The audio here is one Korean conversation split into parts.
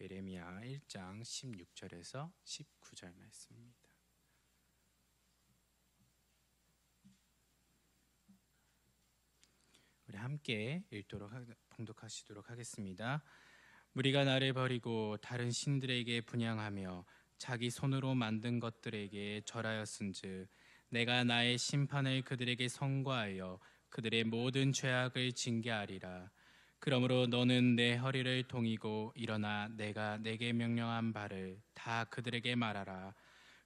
예레미야 1장 16절에서 19절 말씀입니다. 우리 함께 읽도록 봉독하시도록 하겠습니다. 무리가 나를 버리고 다른 신들에게 분양하며 자기 손으로 만든 것들에게 절하였은즉 내가 나의 심판을 그들에게 선고하여 그들의 모든 죄악을 징계하리라. 그러므로 너는 내 허리를 동이고 일어나 내가 내게 명령한 바를 다 그들에게 말하라.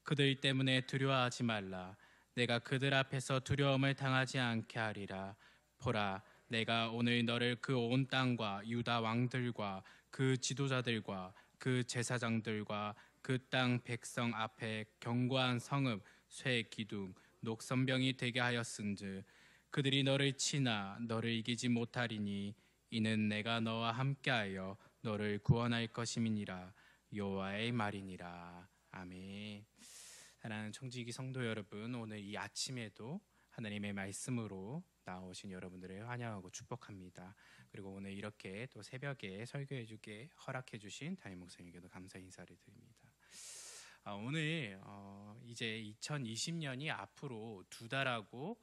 그들 때문에 두려워하지 말라. 내가 그들 앞에서 두려움을 당하지 않게 하리라. 보라, 내가 오늘 너를 그 온 땅과 유다 왕들과 그 지도자들과 그 제사장들과 그 땅 백성 앞에 견고한 성읍, 쇠 기둥, 녹선병이 되게 하였은즉 그들이 너를 치나 너를 이기지 못하리니 이는 내가 너와 함께하여 너를 구원할 것임이니라 여호와의 말이니라 아멘. 사랑하는 청지기 성도 여러분, 오늘 이 아침에도 하나님의 말씀으로 나오신 여러분들을 환영하고 축복합니다. 그리고 오늘 이렇게 또 새벽에 설교해 주게 허락해 주신 담임 목사님께도 감사 인사를 드립니다. 아, 오늘 어, 이제 2020년이 앞으로 두 달하고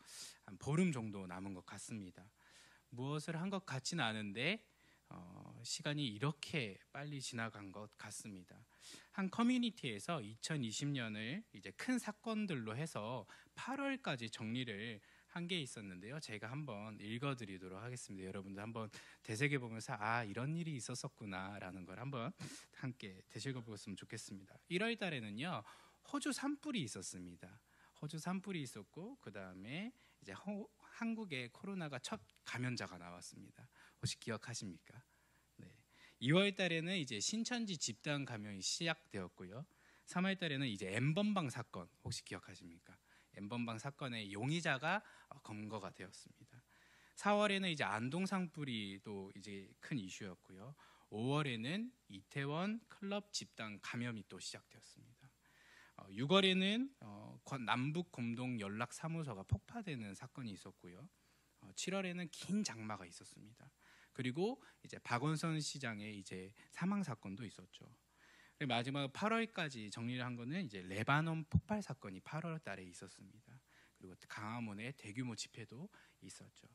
한 보름 정도 남은 것 같습니다. 무엇을 한 것 같지는 않은데 어, 시간이 이렇게 빨리 지나간 것 같습니다. 한 커뮤니티에서 2020년을 이제 큰 사건들로 해서 8월까지 정리를 한 게 있었는데요. 제가 한번 읽어드리도록 하겠습니다. 여러분들 한번 되새겨 보면서 아 이런 일이 있었었구나라는 걸 한번 함께 되새겨 보셨으면 좋겠습니다. 1월 달에는요 호주 산불이 있었습니다. 호주 산불이 있었고 그 다음에 이제 호, 한국에 코로나가 첫 감염자가 나왔습니다. 혹시 기억하십니까? 네. 2월 달에는 이제 신천지 집단 감염이 시작되었고요. 3월 달에는 이제 엠번방 사건 혹시 기억하십니까? 엠번방 사건의 용의자가 어, 검거가 되었습니다. 4월에는 이제 안동 상불이도 이제 큰 이슈였고요. 5월에는 이태원 클럽 집단 감염이 또 시작되었습니다. 6월에는 어, 어, 남북 공동 연락 사무소가 폭파되는 사건이 있었고요. 7월에는 긴 장마가 있었습니다. 그리고 이제 박원선 시장의 이제 사망 사건도 있었죠. 마지막 8월까지 정리를 한 거는 이제 레바논 폭발 사건이 8월 달에 있었습니다. 그리고 강화문에 대규모 집회도 있었죠.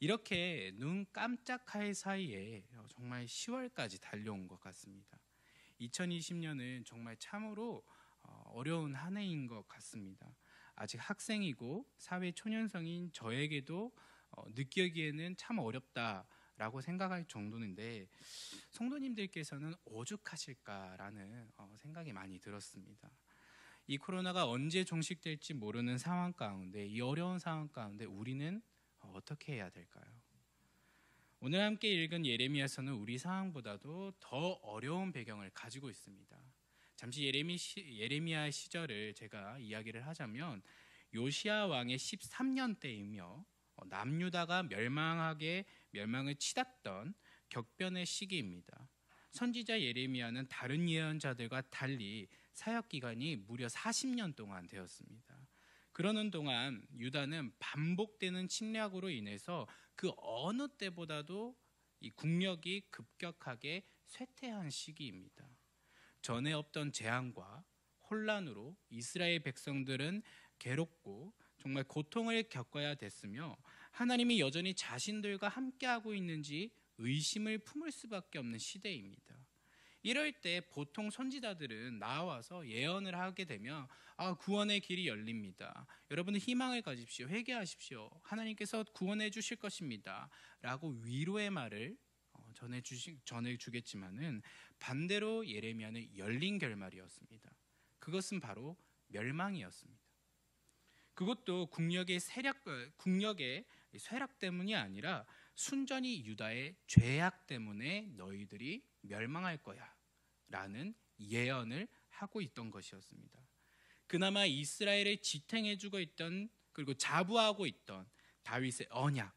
이렇게 눈 깜짝할 사이에 정말 10월까지 달려온 것 같습니다. 2020년은 정말 참으로 어, 어려운 한 해인 것 같습니다. 아직 학생이고 사회 초년생인 저에게도 어, 느끼기에는 참 어렵다. 라고 생각할 정도인데 성도님들께서는 오죽하실까라는 어, 생각이 많이 들었습니다. 이 코로나가 언제 종식될지 모르는 상황 가운데 이 어려운 상황 가운데 우리는 어떻게 해야 될까요? 오늘 함께 읽은 예레미야서는 우리 상황보다도 더 어려운 배경을 가지고 있습니다. 잠시 예레미 시, 예레미야 시절을 제가 이야기를 하자면 요시아 왕의 13년 때이며 어, 남유다가 멸망하게 멸망을 치닫던 격변의 시기입니다. 선지자 예레미야는 다른 예언자들과 달리 사역 기간이 무려 40년 동안 되었습니다. 그러는 동안 유다는 반복되는 침략으로 인해서 그 어느 때보다도 이 국력이 급격하게 쇠퇴한 시기입니다. 전에 없던 재앙과 혼란으로 이스라엘 백성들은 괴롭고 정말 고통을 겪어야 됐으며 하나님이 여전히 자신들과 함께하고 있는지 의심을 품을 수밖에 없는 시대입니다. 이럴 때 보통 선지자들은 나와서 예언을 하게 되면 아, 구원의 길이 열립니다. 여러분은 희망을 가집시오. 회개하십시오. 하나님께서 구원해 주실 것입니다. 라고 위로의 말을 어, 전해 주시 전해 주겠지만은 반대로 예레미야는 열린 결말이었습니다. 그것은 바로 멸망이었습니다. 그것도 국력의 세력 국력의 쇠락 때문이 아니라 순전히 유다의 죄악 때문에 너희들이 멸망할 거야라는 예언을 하고 있던 것이었습니다. 그나마 이스라엘을 지탱해주고 있던 그리고 자부하고 있던 다윗의 언약,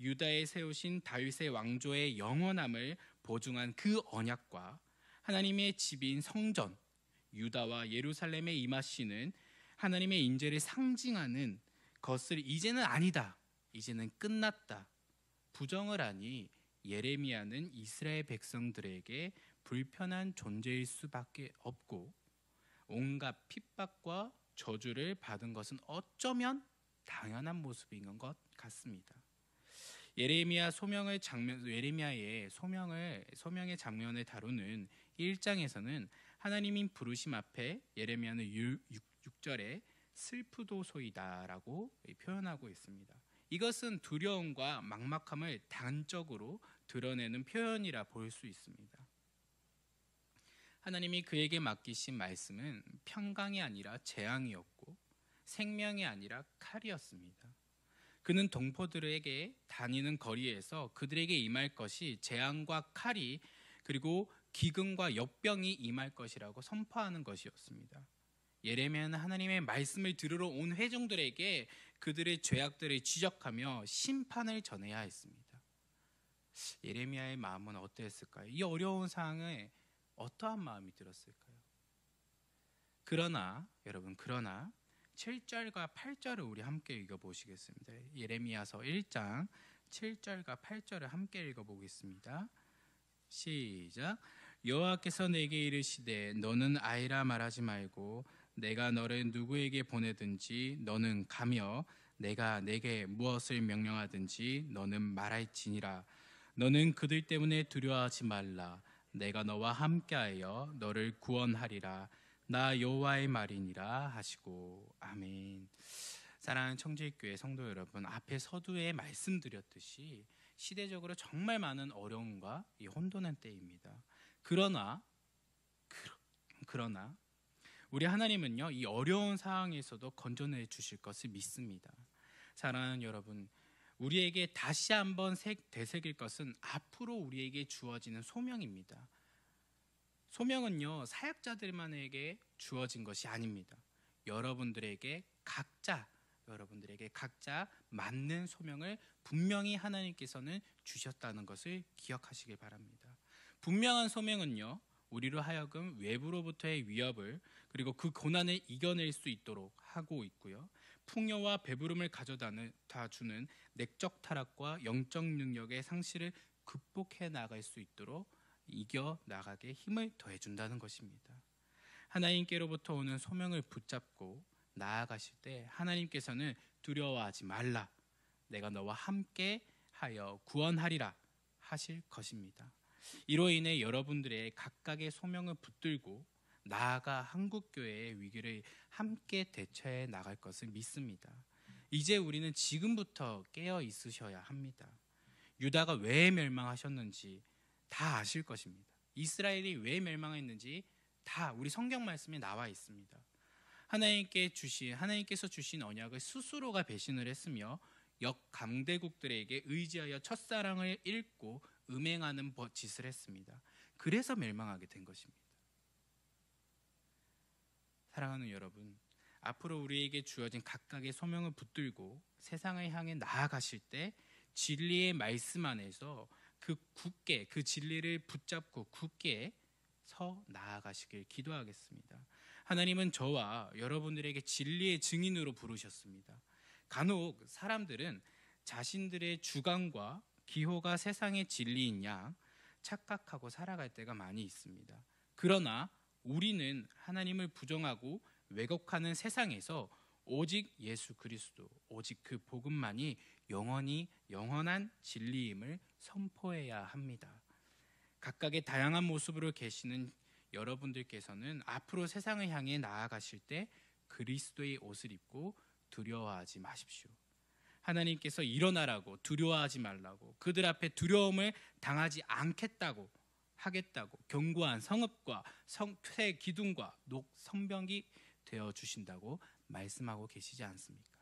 유다에 세우신 다윗의 왕조의 영원함을 보증한 그 언약과 하나님의 집인 성전, 유다와 예루살렘에 임하시는 하나님의 인재를 상징하는 것을 이제는 아니다. 이제는 끝났다. 부정을 하니 예레미야는 이스라엘 백성들에게 불편한 존재일 수밖에 없고 온갖 핍박과 저주를 받은 것은 어쩌면 당연한 모습인 것 같습니다. 예레미야 소명의 장면 예레미야의 소명을 소명의 장면을 다루는 1장에서는 하나님인 부르심 앞에 예레미야는 6, 6절에 슬프도소이다라고 표현하고 있습니다. 이것은 두려움과 막막함을 단적으로 드러내는 표현이라 볼 수 있습니다. 하나님이 그에게 맡기신 말씀은 평강이 아니라 재앙이었고 생명이 아니라 칼이었습니다. 그는 동포들에게 다니는 거리에서 그들에게 임할 것이 재앙과 칼이 그리고 기근과 역병이 임할 것이라고 선포하는 것이었습니다. 예레미야는 하나님의 말씀을 들으러 온 회중들에게 그들의 죄악들을 지적하며 심판을 전해야 했습니다. 예레미야의 마음은 어땠을까요? 이 어려운 상황에 어떠한 마음이 들었을까요? 그러나 여러분 그러나 7절과 8절을 우리 함께 읽어 보시겠습니다. 예레미야서 1장 7절과 8절을 함께 읽어 보겠습니다. 시작. 여호와께서 내게 이르시되 너는 아이라 말하지 말고 내가 너를 누구에게 보내든지 너는 가며 내가 내게 무엇을 명령하든지 너는 말할지니라 너는 그들 때문에 두려워하지 말라 내가 너와 함께하여 너를 구원하리라 나 여호와의 말이니라 하시고 아멘. 사랑하는 청주교회 성도 여러분, 앞에 서두에 말씀드렸듯이 시대적으로 정말 많은 어려움과 이 혼돈한 때입니다. 그러나 그러 나 우리 하나님은요 이 어려운 상황에서도 건져내 주실 것을 믿습니다. 사랑하는 여러분, 우리에게 다시 한번 되새길 것은 앞으로 우리에게 주어지는 소명입니다. 소명은요 사역자들만에게 주어진 것이 아닙니다. 여러분들에게 각자 여러분들에게 각자 맞는 소명을 분명히 하나님께서는 주셨다는 것을 기억하시길 바랍니다. 분명한 소명은요 우리로 하여금 외부로부터의 위협을 그리고 그 고난을 이겨낼 수 있도록 하고 있고요. 풍요와 배부름을 가져다 주는 내적 타락과 영적 능력의 상실을 극복해 나갈 수 있도록 이겨 나가게 힘을 더해 준다는 것입니다. 하나님께로부터 오는 소명을 붙잡고 나아가실 때 하나님께서는 두려워하지 말라. 내가 너와 함께 하여 구원하리라 하실 것입니다. 이로 인해 여러분들의 각각의 소명을 붙들고 나아가 한국 교회의 위기를 함께 대처해 나갈 것을 믿습니다. 이제 우리는 지금부터 깨어 있으셔야 합니다. 유다가 왜 멸망하셨는지 다 아실 것입니다. 이스라엘이 왜 멸망했는지 다 우리 성경 말씀에 나와 있습니다. 하나님께 주신 하나님께서 주신 언약을 스스로가 배신을 했으며 역 강대국들에게 의지하여 첫사랑을 잃고 음행하는 짓을 했습니다. 그래서 멸망하게 된 것입니다. 사랑하는 여러분, 앞으로 우리에게 주어진 각각의 소명을 붙들고 세상을 향해 나아가실 때 진리의 말씀 안에서 그 굳게 그 진리를 붙잡고 굳게 서 나아가시길 기도하겠습니다. 하나님은 저와 여러분들에게 진리의 증인으로 부르셨습니다. 간혹 사람들은 자신들의 주관과 기호가 세상의 진리인 양 착각하고 살아갈 때가 많이 있습니다. 그러나 우리는 하나님을 부정하고 왜곡하는 세상에서 오직 예수 그리스도, 오직 그 복음만이 영원히 영원한 진리임을 선포해야 합니다. 각각의 다양한 모습으로 계시는 여러분들께서는 앞으로 세상을 향해 나아가실 때 그리스도의 옷을 입고 두려워하지 마십시오. 하나님께서 일어나라고 두려워하지 말라고 그들 앞에 두려움을 당하지 않겠다고 하겠다고 견고한 성읍과 성쇠 기둥과 녹 성벽이 되어 주신다고 말씀하고 계시지 않습니까?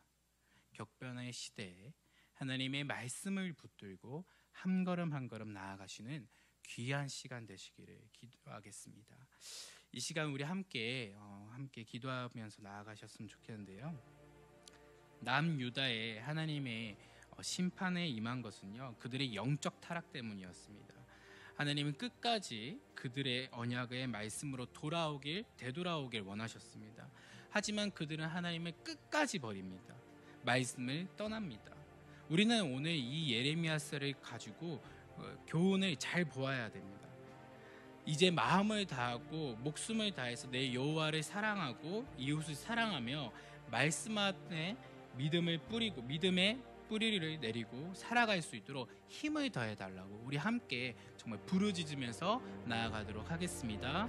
격변의 시대에 하나님의 말씀을 붙들고 한 걸음 한 걸음 나아가시는 귀한 시간 되시기를 기도하겠습니다. 이 시간 우리 함께 어, 함께 기도하면서 나아가셨으면 좋겠는데요. 남유다의 하나님의 어, 심판에 임한 것은요 그들의 영적 타락 때문이었습니다. 하나님은 끝까지 그들의 언약의 말씀으로 돌아오길 되돌아오길 원하셨습니다. 하지만 그들은 하나님을 끝까지 버립니다. 말씀을 떠납니다. 우리는 오늘 이 예레미야서를 가지고 어, 교훈을 잘 보아야 됩니다. 이제 마음을 다하고 목숨을 다해서 내 여호와를 사랑하고 이웃을 사랑하며 말씀 안에 믿음을 뿌리고 믿음의 뿌리를 내리고 살아갈 수 있도록 힘을 더해 달라고 우리 함께 정말 부르짖으면서 나아가도록 하겠습니다.